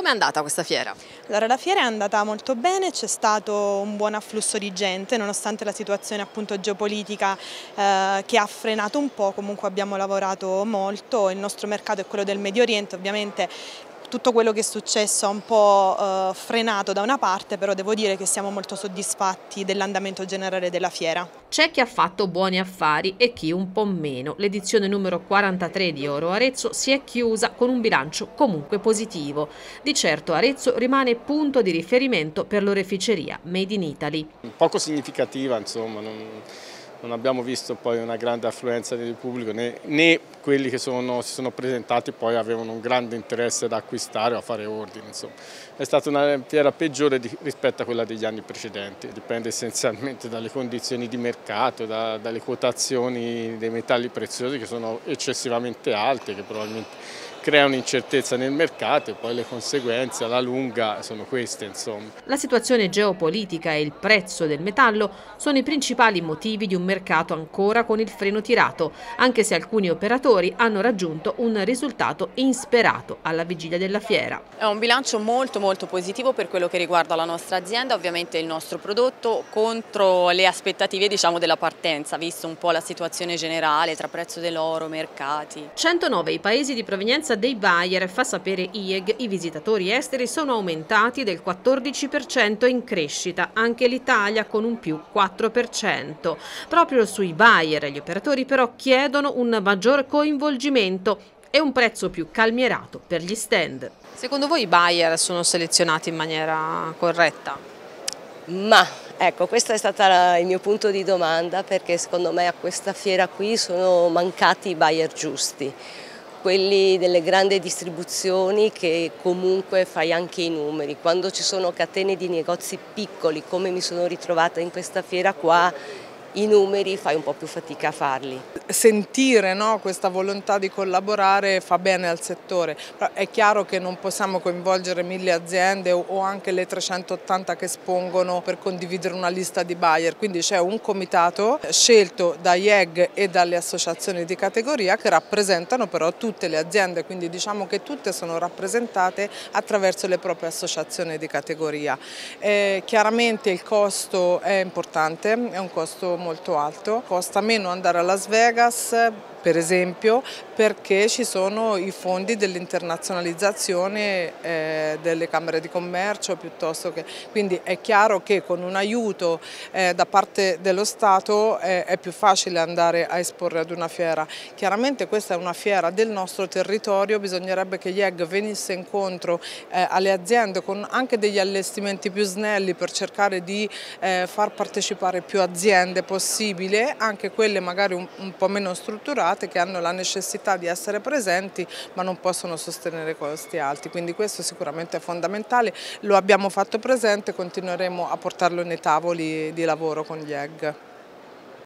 Com'è andata questa fiera? Allora, la fiera è andata molto bene, c'è stato un buon afflusso di gente, nonostante la situazione appunto geopolitica eh, che ha frenato un po', comunque abbiamo lavorato molto, il nostro mercato è quello del Medio Oriente, ovviamente tutto quello che è successo ha un po' eh, frenato da una parte, però devo dire che siamo molto soddisfatti dell'andamento generale della fiera. C'è chi ha fatto buoni affari e chi un po' meno. L'edizione numero 43 di Oro Arezzo si è chiusa con un bilancio comunque positivo. Di certo Arezzo rimane punto di riferimento per l'oreficeria Made in Italy. Poco significativa, insomma. Non non abbiamo visto poi una grande affluenza del pubblico né, né quelli che sono, si sono presentati poi avevano un grande interesse ad acquistare o a fare ordini. Insomma. È stata una fiera peggiore di, rispetto a quella degli anni precedenti, dipende essenzialmente dalle condizioni di mercato, da, dalle quotazioni dei metalli preziosi che sono eccessivamente alte, che probabilmente crea un'incertezza nel mercato e poi le conseguenze alla lunga sono queste. Insomma. La situazione geopolitica e il prezzo del metallo sono i principali motivi di un mercato ancora con il freno tirato, anche se alcuni operatori hanno raggiunto un risultato insperato alla vigilia della fiera. È un bilancio molto molto positivo per quello che riguarda la nostra azienda, ovviamente il nostro prodotto contro le aspettative diciamo, della partenza, visto un po' la situazione generale tra prezzo dell'oro, mercati. 109 i paesi di provenienza dei buyer, fa sapere IEG, i visitatori esteri sono aumentati del 14% in crescita, anche l'Italia con un più 4%. Proprio sui buyer gli operatori però chiedono un maggior coinvolgimento e un prezzo più calmierato per gli stand. Secondo voi i buyer sono selezionati in maniera corretta? Ma ecco, questo è stato il mio punto di domanda perché secondo me a questa fiera qui sono mancati i buyer giusti quelli delle grandi distribuzioni che comunque fai anche i numeri. Quando ci sono catene di negozi piccoli come mi sono ritrovata in questa fiera qua i numeri fai un po' più fatica a farli. Sentire no, questa volontà di collaborare fa bene al settore, è chiaro che non possiamo coinvolgere mille aziende o anche le 380 che espongono per condividere una lista di buyer, quindi c'è un comitato scelto da IEG e dalle associazioni di categoria che rappresentano però tutte le aziende, quindi diciamo che tutte sono rappresentate attraverso le proprie associazioni di categoria. Eh, chiaramente il costo è importante, è un costo molto alto, costa meno andare a Las Vegas per esempio perché ci sono i fondi dell'internazionalizzazione eh, delle camere di commercio piuttosto che quindi è chiaro che con un aiuto eh, da parte dello Stato eh, è più facile andare a esporre ad una fiera. Chiaramente questa è una fiera del nostro territorio, bisognerebbe che IEG venisse incontro eh, alle aziende con anche degli allestimenti più snelli per cercare di eh, far partecipare più aziende possibile, anche quelle magari un, un po' meno strutturate private che hanno la necessità di essere presenti ma non possono sostenere costi alti, quindi questo sicuramente è fondamentale, lo abbiamo fatto presente e continueremo a portarlo nei tavoli di lavoro con gli EG.